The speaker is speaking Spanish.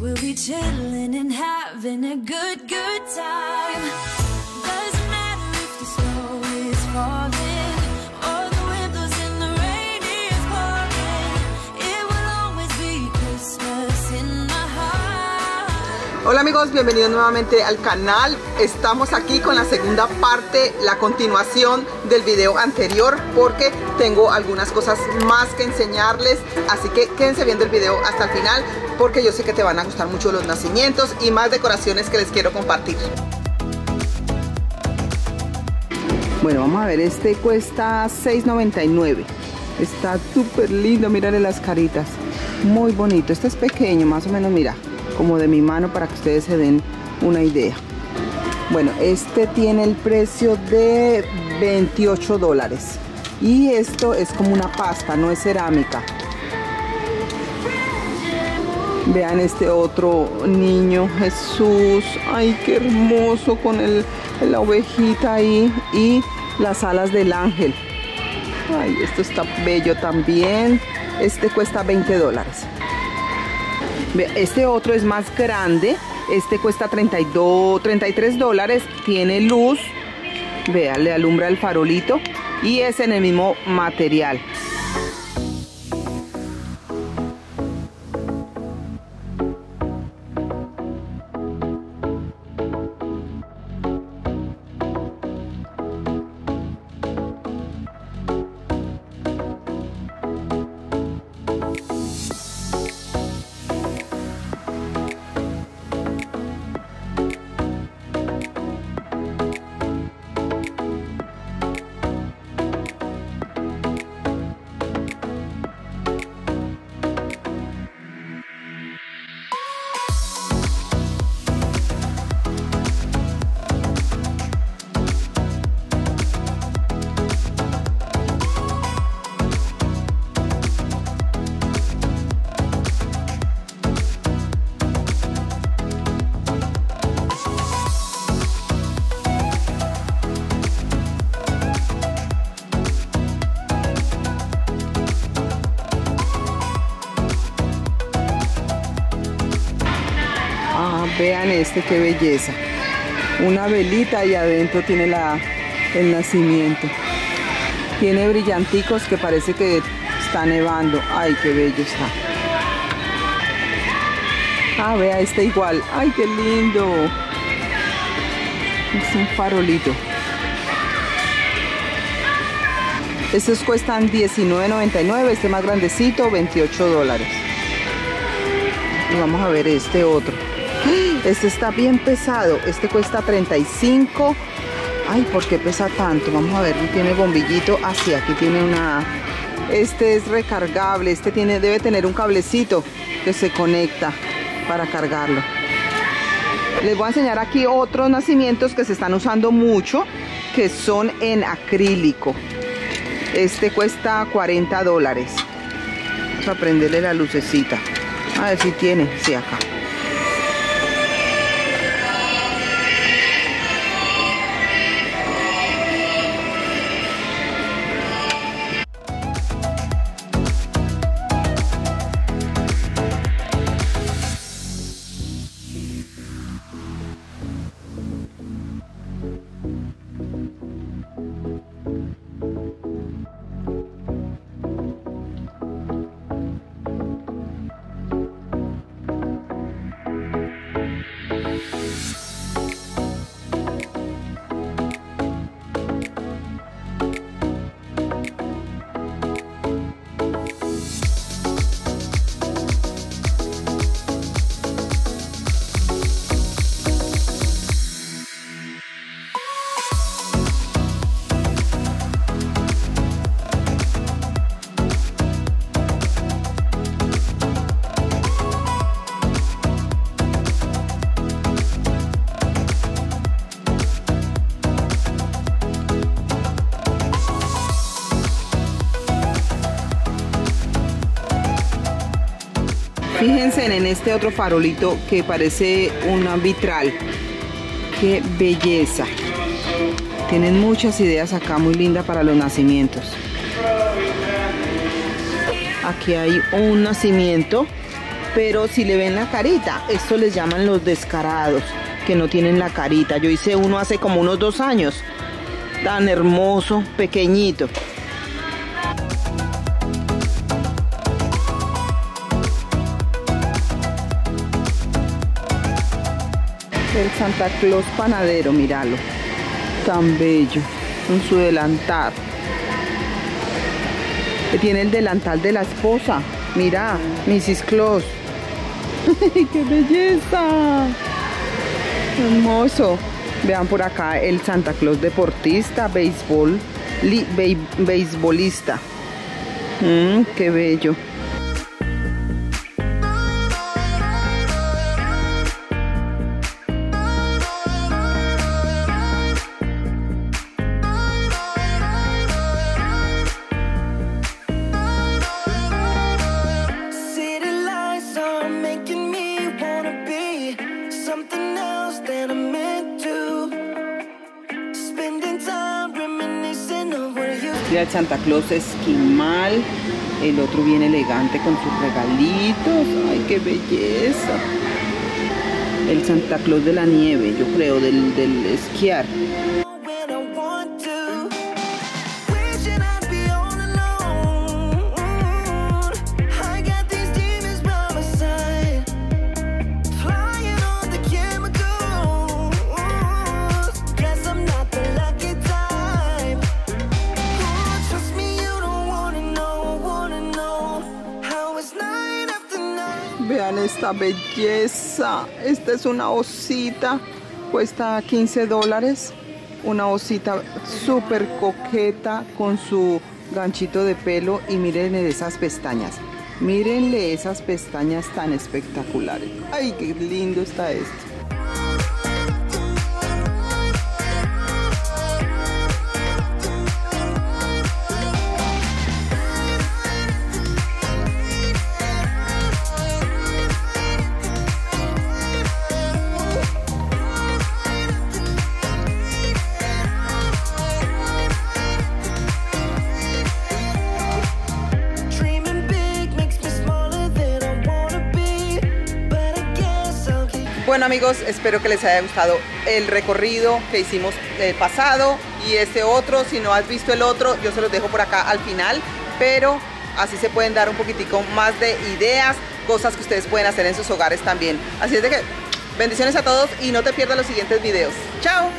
We'll be chilling and having a good, good time. Hola amigos, bienvenidos nuevamente al canal. Estamos aquí con la segunda parte, la continuación del video anterior porque tengo algunas cosas más que enseñarles. Así que quédense viendo el video hasta el final porque yo sé que te van a gustar mucho los nacimientos y más decoraciones que les quiero compartir. Bueno, vamos a ver, este cuesta $6.99. Está súper lindo, mírale las caritas. Muy bonito. Este es pequeño, más o menos, mira, como de mi mano para que ustedes se den una idea. Bueno, este tiene el precio de 28 dólares. Y esto es como una pasta, no es cerámica. Vean este otro niño, Jesús. Ay, qué hermoso con el, la ovejita ahí y las alas del ángel. Ay, esto está bello también. Este cuesta 20 dólares. Este otro es más grande. Este cuesta 32, 33 dólares. Tiene luz. Vean, le alumbra el farolito. Y es en el mismo material. Este, qué belleza. Una velita y adentro tiene la, el nacimiento. Tiene brillanticos que parece que está nevando. Ay, qué bello está. Ah, vea, este igual. Ay, qué lindo. Es un farolito. Estos cuestan $19.99, este más grandecito, 28 dólares. Y vamos a ver este otro. Este está bien pesado. Este cuesta 35. Ay, ¿por qué pesa tanto? Vamos a ver, tiene bombillito. Así, ah, aquí tiene una... Este es recargable. Este tiene, debe tener un cablecito que se conecta para cargarlo. Les voy a enseñar aquí otros nacimientos que se están usando mucho, que son en acrílico. Este cuesta 40 dólares. Vamos a prenderle la lucecita. A ver si tiene. Sí, acá. Fíjense en este otro farolito que parece una vitral. Qué belleza. Tienen muchas ideas acá muy lindas para los nacimientos. Aquí hay un nacimiento pero si le ven la carita, esto les llaman los descarados, que no tienen la carita. Yo hice uno hace como unos dos años, tan hermoso, pequeñito. El Santa Claus panadero, míralo. Tan bello. Con su delantal. Tiene el delantal de la esposa. Mira, Mrs. Claus. ¡Qué belleza! Hermoso. Vean por acá el Santa Claus deportista, béisbol, li- bei- beisbolista. Mm, qué bello. Mira el Santa Claus esquimal. El otro bien elegante con sus regalitos. ¡Ay, qué belleza! El Santa Claus de la nieve, yo creo, del, del esquiar. Vean esta belleza. Esta es una osita. Cuesta 15 dólares. Una osita súper coqueta con su ganchito de pelo. Y miren esas pestañas. Mírenle esas pestañas tan espectaculares. Ay, qué lindo está esto. Bueno amigos, espero que les haya gustado el recorrido que hicimos el pasado y este otro. Si no has visto el otro, yo se los dejo por acá al final, pero así se pueden dar un poquitico más de ideas, cosas que ustedes pueden hacer en sus hogares también. Así es de que bendiciones a todos y no te pierdas los siguientes videos. ¡Chao!